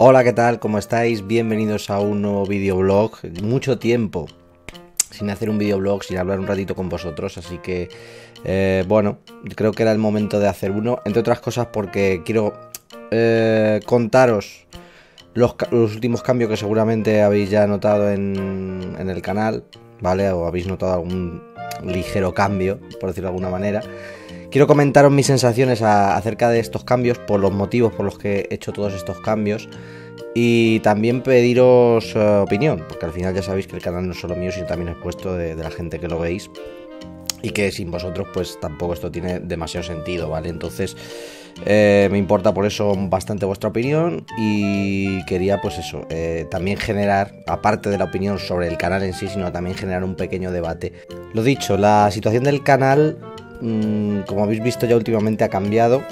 Hola, ¿qué tal? ¿Cómo estáis? Bienvenidos a un nuevo videoblog. Mucho tiempo sin hacer un videoblog, sin hablar un ratito con vosotros, así que eh, bueno, creo que era el momento de hacer uno, entre otras cosas porque quiero eh, contaros los, últimos cambios que seguramente habéis ya notado en, en el canal, ¿vale? O habéis notado algún ligero cambio, por decirlo de alguna manera. Quiero comentaros mis sensaciones acerca de estos cambios, por los motivos por los que he hecho todos estos cambios y también pediros eh, opinión, porque al final ya sabéis que el canal no es solo mío, sino también es puesto de, la gente que lo veis y que sin vosotros pues tampoco esto tiene demasiado sentido, ¿vale? Entonces eh, me importa por eso bastante vuestra opinión y quería pues eso, eh, también generar, aparte de la opinión sobre el canal en sí, sino también generar un pequeño debate. Lo dicho, la situación del canal Mm, como habéis visto ya últimamente ha cambiado.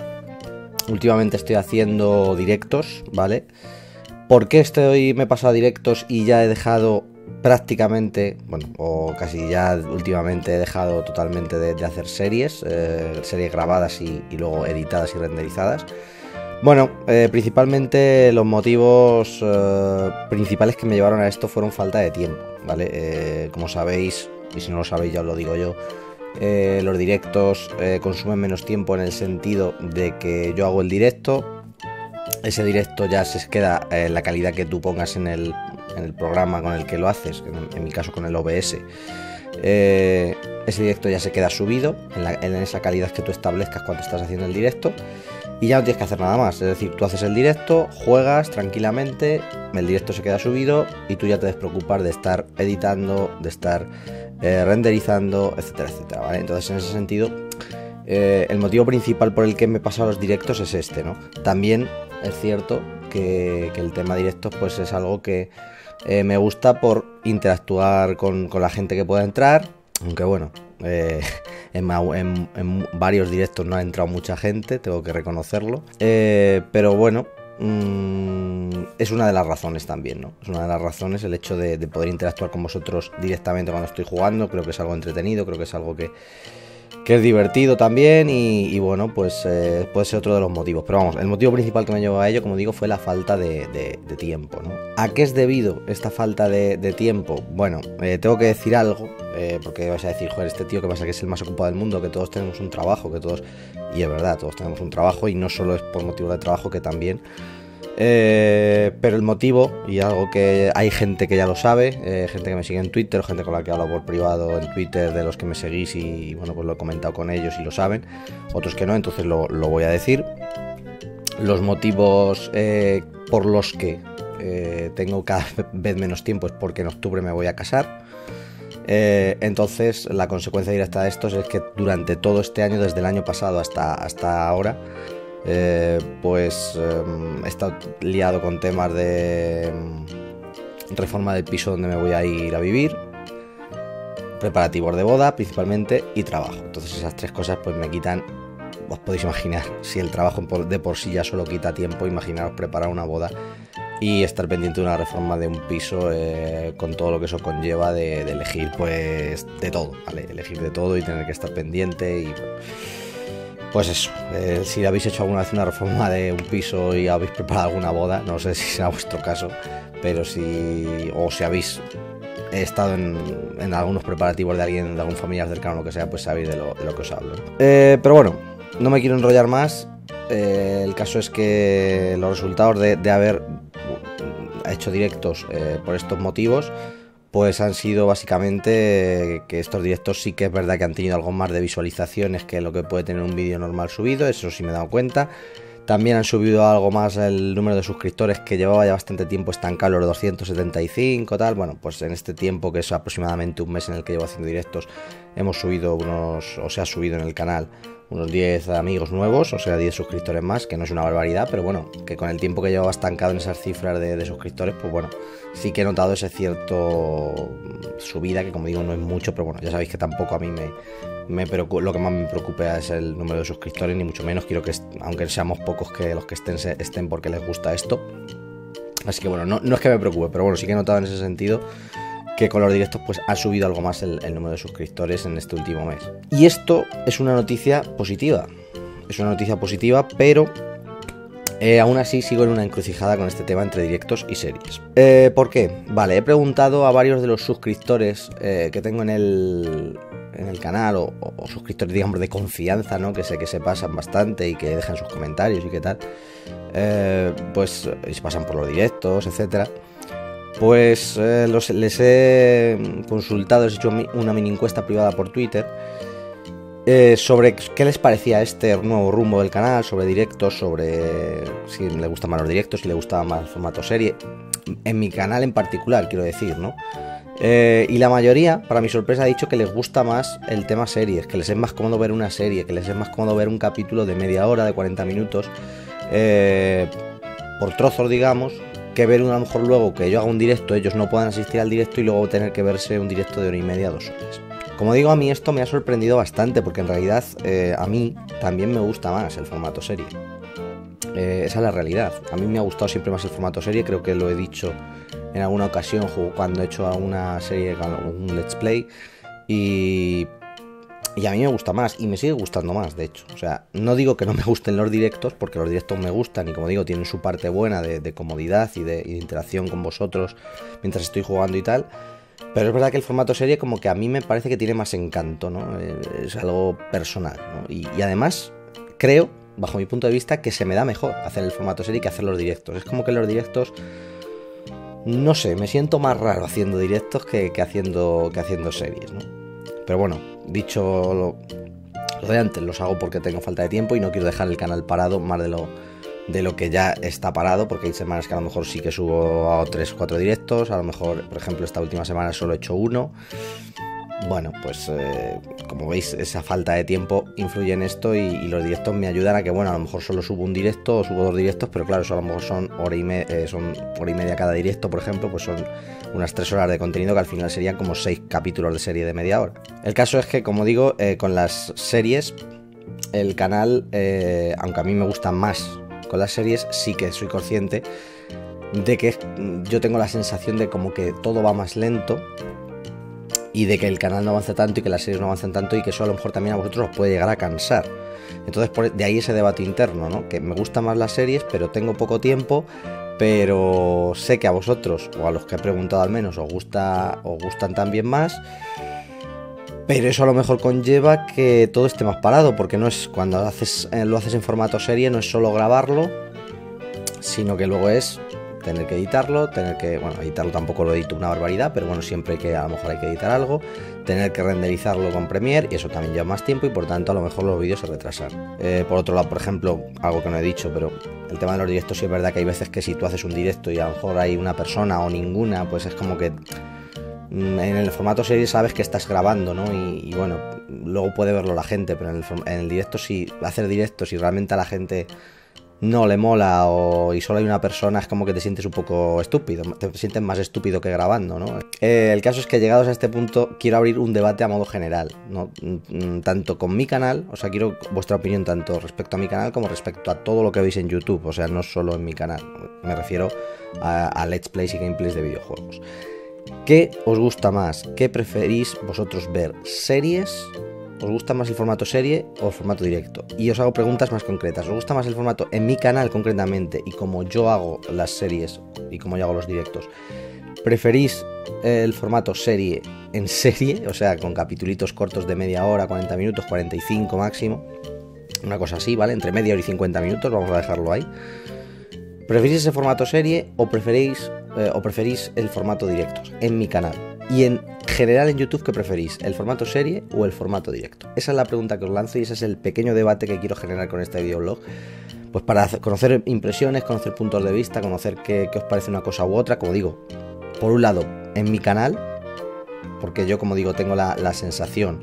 Últimamente estoy haciendo directos, ¿vale? ¿Por qué estoy, me he pasado a directos y ya he dejado prácticamente, bueno, o casi ya últimamente he dejado totalmente de, hacer series, eh, series grabadas y, luego editadas y renderizadas? Bueno, eh, principalmente los motivos eh, principales que me llevaron a esto fueron falta de tiempo, ¿vale? como sabéis, y si no lo sabéis ya os lo digo yo, los directos consumen menos tiempo en el sentido de que yo hago el directo, ese directo ya se queda en la calidad que tú pongas en el, programa con el que lo haces, en, mi caso con el OBS. Eh, ese directo ya se queda subido en, esa calidad que tú establezcas cuando estás haciendo el directo y ya no tienes que hacer nada más. Es decir, tú haces el directo, juegas tranquilamente, el directo se queda subido y tú ya te despreocupar de estar editando, de estar eh, renderizando, etcétera, etcétera. Entonces, en ese sentido, eh, el motivo principal por el que me he pasado los directos es este, ¿no? También es cierto que, el tema directos, pues es algo que eh, me gusta por interactuar con, la gente que pueda entrar, aunque bueno, en, varios directos no ha entrado mucha gente, tengo que reconocerlo. pero bueno, Mm, es una de las razones también, ¿no? Es una de las razones el hecho de, poder interactuar con vosotros directamente cuando estoy jugando. Creo que es algo entretenido, creo que es algo que, es divertido también y, bueno, pues eh, puede ser otro de los motivos. Pero vamos, el motivo principal que me llevó a ello, como digo, fue la falta de, tiempo, ¿no? ¿A qué es debido esta falta de, tiempo? Bueno, eh, tengo que decir algo, eh, porque vais a decir, joder, este tío que pasa que es el más ocupado del mundo, que todos tenemos un trabajo, que todos... Y es verdad, todos tenemos un trabajo y no solo es por motivo de trabajo, que también eh, pero el motivo, y algo que hay gente que ya lo sabe, eh, gente que me sigue en Twitter, gente con la que hablo por privado en Twitter, de los que me seguís y bueno, pues lo he comentado con ellos y lo saben, otros que no, entonces lo, voy a decir. Los motivos eh, por los que tengo cada vez menos tiempo es porque en octubre me voy a casar. entonces, la consecuencia directa de esto es que durante todo este año, desde el año pasado hasta, hasta ahora, eh, pues em, he estado liado con temas de em, reforma del piso donde me voy a ir a vivir, preparativos de boda principalmente y trabajo. Entonces esas tres cosas pues me quitan, os podéis imaginar, si el trabajo de por sí ya solo quita tiempo, imaginaros preparar una boda y estar pendiente de una reforma de un piso eh, con todo lo que eso conlleva de, elegir pues de todo, ¿vale? Elegir de todo y tener que estar pendiente y... Pues eso, eh, si habéis hecho alguna vez una reforma de un piso y habéis preparado alguna boda, no sé si será vuestro caso, pero si. o si habéis estado en, algunos preparativos de alguien, de algún familiar cercano o lo que sea, pues sabéis de lo, que os hablo. Eh, pero bueno, no me quiero enrollar más. Eh, el caso es que los resultados de, de haber hecho directos por estos motivos pues han sido básicamente que estos directos sí que es verdad que han tenido algo más de visualizaciones que lo que puede tener un vídeo normal subido, eso sí me he dado cuenta. También han subido algo más el número de suscriptores que llevaba ya bastante tiempo estancado, los 275, tal. Bueno, pues en este tiempo, que es aproximadamente un mes en el que llevo haciendo directos, hemos subido unos, o se ha subido en el canal unos 10 amigos nuevos, o sea, 10 suscriptores más, que no es una barbaridad, pero bueno, que con el tiempo que llevaba estancado en esas cifras de, suscriptores, pues bueno, sí que he notado ese cierto subida, que como digo no es mucho, pero bueno, ya sabéis que tampoco a mí me, me preocupa, lo que más me preocupa es el número de suscriptores, ni mucho menos, quiero que, aunque seamos pocos, que los que estén, estén porque les gusta esto. Así que bueno, no, no es que me preocupe, pero bueno, sí que he notado en ese sentido que con los directos pues ha subido algo más el, número de suscriptores en este último mes. Y esto es una noticia positiva. Es una noticia positiva, pero Eh, aún así sigo en una encrucijada con este tema entre directos y series. Eh, ¿Por qué? Vale, he preguntado a varios de los suscriptores eh, que tengo en el, en el canal o, suscriptores, digamos, de confianza, ¿no? Que sé que se pasan bastante y que dejan sus comentarios y qué tal. pues se pasan por los directos, etcétera. Pues les he consultado, les he hecho una mini encuesta privada por Twitter eh, sobre qué les parecía este nuevo rumbo del canal, sobre directos, sobre si le gustan más los directos, si le gustaba más el formato serie. En mi canal en particular, quiero decir, ¿no? Eh, y la mayoría, para mi sorpresa, ha dicho que les gusta más el tema series, que les es más cómodo ver una serie, que les es más cómodo ver un capítulo de media hora, de 40 minutos, eh, por trozos, digamos, que ver a lo mejor luego que yo haga un directo, ellos no puedan asistir al directo y luego tener que verse un directo de hora y media, dos horas. Como digo, a mí esto me ha sorprendido bastante porque en realidad eh, a mí también me gusta más el formato serie. Eh, esa es la realidad. A mí me ha gustado siempre más el formato serie, creo que lo he dicho en alguna ocasión cuando he hecho alguna serie, un let's play. Y, y a mí me gusta más y me sigue gustando más, de hecho. O sea, no digo que no me gusten los directos, porque los directos me gustan y como digo, tienen su parte buena de, comodidad y de interacción con vosotros mientras estoy jugando y tal. Pero es verdad que el formato serie como que a mí me parece que tiene más encanto, ¿no? Eh, es algo personal, ¿no? y, además creo, bajo mi punto de vista, que se me da mejor hacer el formato serie que hacer los directos. Es como que los directos... No sé, me siento más raro haciendo directos que, haciendo, que haciendo series, ¿no? Pero bueno, dicho lo, de antes, los hago porque tengo falta de tiempo y no quiero dejar el canal parado más de lo, de lo que ya está parado, porque hay semanas que a lo mejor sí que subo a 3 o 4 directos, a lo mejor, por ejemplo, esta última semana solo he hecho uno. Bueno, pues eh, como veis, esa falta de tiempo influye en esto y, los directos me ayudan a que, bueno, a lo mejor solo subo un directo o subo dos directos, pero claro, eso a lo mejor son hora y, eh, son hora y media cada directo, por ejemplo, pues son unas 3 horas de contenido que al final serían como 6 capítulos de serie de media hora. El caso es que, como digo, eh, con las series, el canal, aunque a mí me gustan más con las series sí que soy consciente de que yo tengo la sensación de como que todo va más lento y de que el canal no avanza tanto y que las series no avanzan tanto y que eso a lo mejor también a vosotros os puede llegar a cansar. Entonces de ahí ese debate interno, ¿no? Que me gustan más las series, pero tengo poco tiempo, pero sé que a vosotros, o a los que he preguntado al menos, os, gusta, os gustan también más. Pero eso a lo mejor conlleva que todo esté más parado, porque no es cuando eh, lo haces en formato serie, no es solo grabarlo, sino que luego es tener que editarlo, tener que, bueno, editarlo tampoco lo edito una barbaridad, pero bueno, siempre que a lo mejor hay que editar algo, tener que renderizarlo con Premiere, y eso también lleva más tiempo y por tanto a lo mejor los vídeos se retrasan. Eh, por otro lado, por ejemplo, algo que no he dicho, pero el tema de los directos sí es verdad que hay veces que si tú haces un directo y a lo mejor hay una persona o ninguna, pues es como que Mm, en el formato serie sabes que estás grabando, ¿no? Y, bueno, luego puede verlo la gente, pero en el, directo, si hacer directo, si realmente a la gente no le mola o, y solo hay una persona, es como que te sientes un poco estúpido, te sientes más estúpido que grabando, ¿no? Eh, el caso es que llegados a este punto quiero abrir un debate a modo general, ¿no? Mm, tanto con mi canal, o sea, quiero vuestra opinión tanto respecto a mi canal como respecto a todo lo que veis en YouTube, o sea, no solo en mi canal, me refiero a, a Let's Plays y Gameplays de videojuegos. ¿Qué os gusta más? ¿Qué preferís vosotros ver? ¿Series? ¿Os gusta más el formato serie o el formato directo? Y os hago preguntas más concretas. ¿Os gusta más el formato en mi canal concretamente y como yo hago las series y como yo hago los directos? ¿Preferís el formato serie en serie? O sea, con capitulitos cortos de media hora, 40 minutos, 45 máximo. Una cosa así, ¿vale? Entre media hora y 50 minutos, vamos a dejarlo ahí. ¿Preferís ese formato serie o preferís eh, o preferís el formato directo en mi canal. Y en general en YouTube, ¿qué preferís? ¿El formato serie o el formato directo? Esa es la pregunta que os lanzo y ese es el pequeño debate que quiero generar con este videoblog. Pues para conocer impresiones, conocer puntos de vista, conocer qué, os parece una cosa u otra. Como digo, por un lado, en mi canal, porque yo, como digo, tengo la, la sensación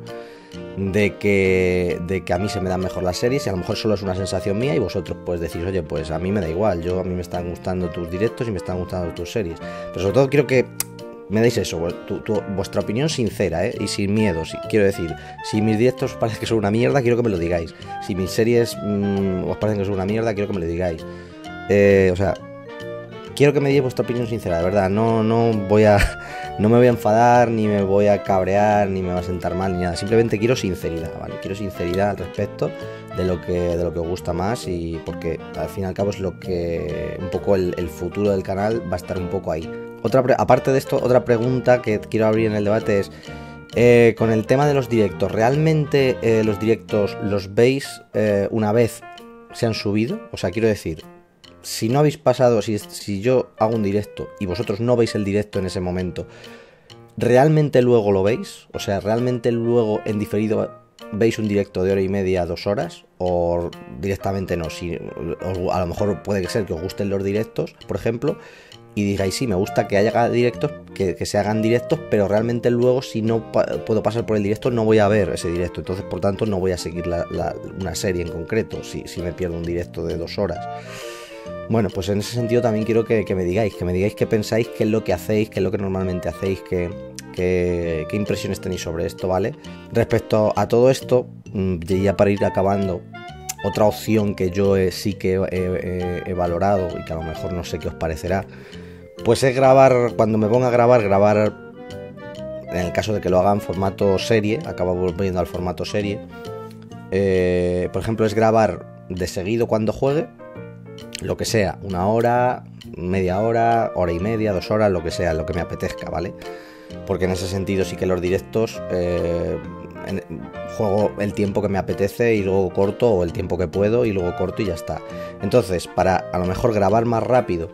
de que, de que a mí se me dan mejor las series y a lo mejor solo es una sensación mía y vosotros pues decís, oye, pues a mí me da igual, yo a mí me están gustando tus directos y me están gustando tus series. Pero sobre todo quiero que me deis eso, vuestra opinión sincera ¿eh? y sin miedo. quiero decir, si mis directos os parecen que son una mierda, quiero que me lo digáis. Si mis series mm, os parecen que son una mierda, quiero que me lo digáis. Eh, o sea, quiero que me digáis vuestra opinión sincera, de verdad. No, no voy a no me voy a enfadar, ni me voy a cabrear, ni me va a sentar mal, ni nada. Simplemente quiero sinceridad, ¿vale? Quiero sinceridad al respecto de lo que de lo que os gusta más y porque al fin y al cabo es lo que un poco el, futuro del canal va a estar un poco ahí. Otra aparte de esto, otra pregunta que quiero abrir en el debate es eh, con el tema de los directos, ¿realmente eh, los directos los veis eh, una vez se han subido? O sea, quiero decir, si no habéis pasado, si, si yo hago un directo y vosotros no veis el directo en ese momento, ¿realmente luego lo veis? O sea, ¿realmente luego en diferido veis un directo de hora y media, dos horas, o directamente no. Si, a lo mejor puede ser que os gusten los directos, por ejemplo, y digáis, sí, me gusta que haya directos, que, se hagan directos, pero realmente luego si no puedo pasar por el directo no voy a ver ese directo, entonces por tanto no voy a seguir una serie en concreto si, si, me pierdo un directo de dos horas. Bueno, pues en ese sentido también quiero que, que me digáis, que me digáis qué pensáis, qué es lo que hacéis, qué es lo que normalmente hacéis, que, qué, impresiones tenéis sobre esto, ¿vale? Respecto a todo esto, mm, ya para ir acabando, otra opción que yo sí que he, valorado y que a lo mejor no sé qué os parecerá, pues es grabar, cuando me ponga a grabar, grabar, en el caso de que lo haga en formato serie, acabo volviendo al formato serie, eh, por ejemplo, es grabar de seguido cuando juegue, lo que sea, una hora, media hora, hora y media, dos horas, lo que sea, lo que me apetezca, ¿vale? porque en ese sentido sí que los directos eh, juego el tiempo que me apetece y luego corto o el tiempo que puedo y luego corto y ya está. Entonces, para a lo mejor grabar más rápido,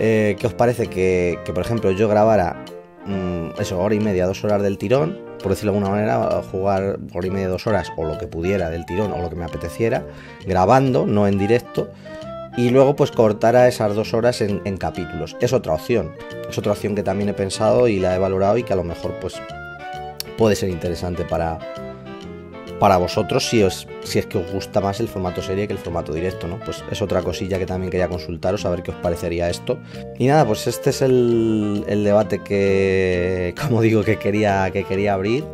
eh, ¿qué os parece que, por ejemplo yo grabara mm, eso, hora y media, dos horas del tirón? Por decirlo de alguna manera, jugar hora y media, dos horas o lo que pudiera del tirón o lo que me apeteciera, grabando, no en directo y luego pues cortar a esas dos horas en, capítulos. Es otra opción, es otra opción que también he pensado y la he valorado y que a lo mejor pues puede ser interesante para, para vosotros si, es que os gusta más el formato serie que el formato directo, ¿no? Pues es otra cosilla que también quería consultaros, a ver qué os parecería esto. Y nada, pues este es el, el debate que, como digo, que quería, que quería abrir.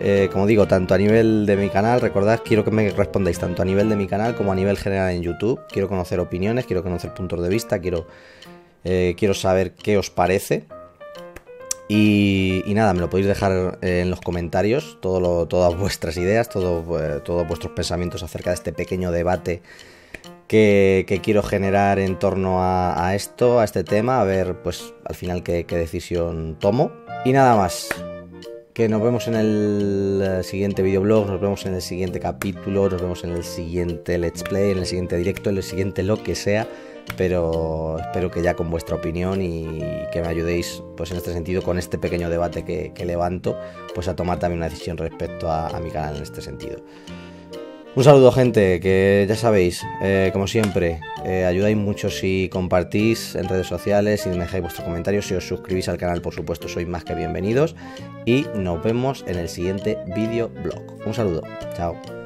Eh, como digo, tanto a nivel de mi canal, recordad, quiero que me respondáis tanto a nivel de mi canal como a nivel general en YouTube. Quiero conocer opiniones, quiero conocer puntos de vista, quiero, eh, quiero saber qué os parece. Y, nada, me lo podéis dejar eh, en los comentarios, todas vuestras ideas, todos vuestros pensamientos acerca de este pequeño debate que, quiero generar en torno a, esto, a este tema, a ver pues al final qué decisión tomo. Y nada más, que nos vemos en el eh, siguiente videoblog, nos vemos en el siguiente capítulo, nos vemos en el siguiente let's play, en el siguiente directo, en el siguiente lo que sea, pero espero que ya con vuestra opinión y que me ayudéis pues en este sentido con este pequeño debate que, levanto, pues a tomar también una decisión respecto a mi canal en este sentido. Un saludo gente, que ya sabéis, eh, como siempre, eh, ayudáis mucho si compartís en redes sociales, si dejáis vuestros comentarios, si os suscribís al canal, por supuesto, sois más que bienvenidos. Y nos vemos en el siguiente video blog. Un saludo, chao.